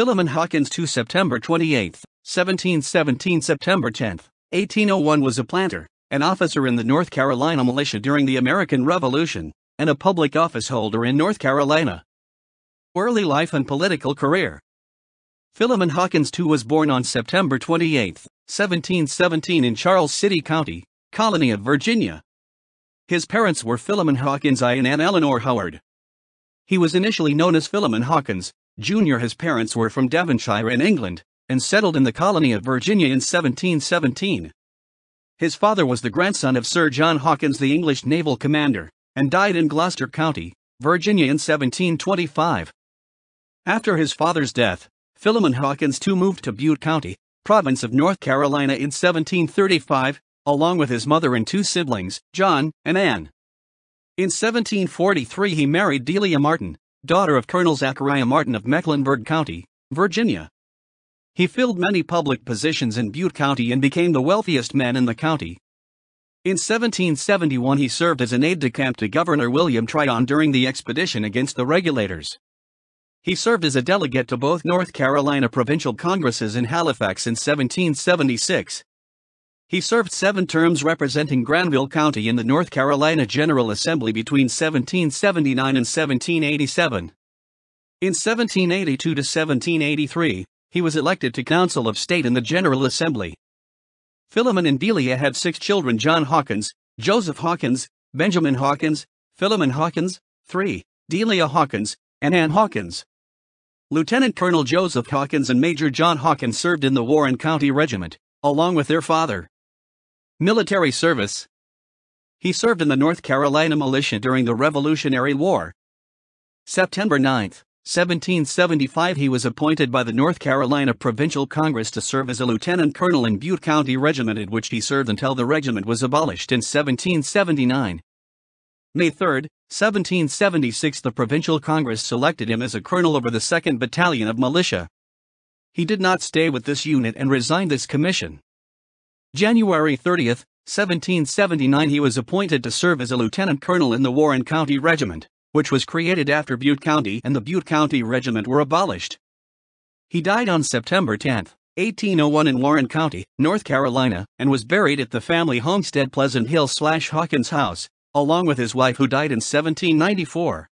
Philemon Hawkins II September 28, 1717 September 10, 1801 was a planter, an officer in the North Carolina militia during the American Revolution, and a public office holder in North Carolina. Early life and political career Philemon Hawkins II was born on September 28, 1717 in Charles City County, colony of Virginia. His parents were Philemon Hawkins I and Anne Eleanor Howard. He was initially known as Philemon Hawkins, Jr. His parents were from Devonshire in England, and settled in the colony of Virginia in 1717. His father was the grandson of Sir John Hawkins the English naval commander, and died in Gloucester County, Virginia in 1725. After his father's death, Philemon Hawkins II moved to Bute County, province of North Carolina in 1735, along with his mother and two siblings, John and Anne. In 1743 he married Delia Martin, daughter of Colonel Zachariah Martin of Mecklenburg County, Virginia. He filled many public positions in Bute County and became the wealthiest man in the county. In 1771 he served as an aide-de-camp to Governor William Tryon during the expedition against the regulators. He served as a delegate to both North Carolina provincial congresses in Halifax in 1776. He served seven terms representing Granville County in the North Carolina General Assembly between 1779 and 1787. In 1782 to 1783, he was elected to Council of State in the General Assembly. Philemon and Delia had six children John Hawkins, Joseph Hawkins, Benjamin Hawkins, Philemon Hawkins, 3, Delia Hawkins, and Anne Hawkins. Lieutenant Colonel Joseph Hawkins and Major John Hawkins served in the Warren County Regiment, along with their father. Military service He served in the North Carolina Militia during the Revolutionary War. September 9, 1775 he was appointed by the North Carolina Provincial Congress to serve as a lieutenant colonel in Bute County Regiment at which he served until the regiment was abolished in 1779. May 3, 1776 the Provincial Congress selected him as a colonel over the 2nd Battalion of Militia. He did not stay with this unit and resigned this commission. January 30, 1779 he was appointed to serve as a lieutenant colonel in the Warren County Regiment, which was created after Bute County and the Bute County Regiment were abolished. He died on September 10, 1801 in Warren County, North Carolina, and was buried at the family homestead Pleasant Hill slash Hawkins House, along with his wife who died in 1794.